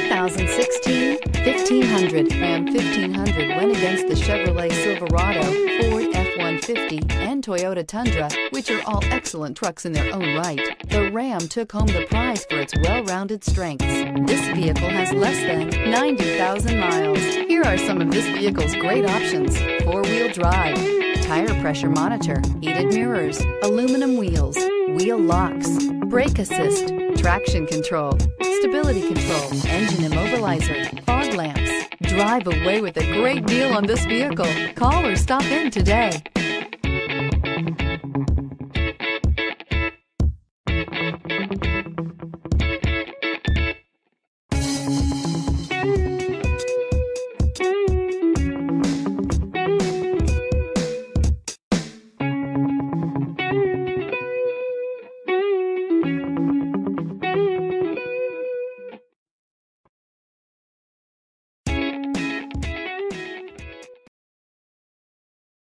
2016 1500. Ram 1500 went against the Chevrolet Silverado, Ford F-150, and Toyota Tundra, which are all excellent trucks in their own right. The Ram took home the prize for its well-rounded strengths. This vehicle has less than 90,000 miles. Here are some of this vehicle's great options. Four-wheel drive, tire pressure monitor, heated mirrors, aluminum wheels, wheel locks, brake assist, traction control, stability control, engine immobilizer, fog lamps. Drive away with a great deal on this vehicle. Call or stop in today.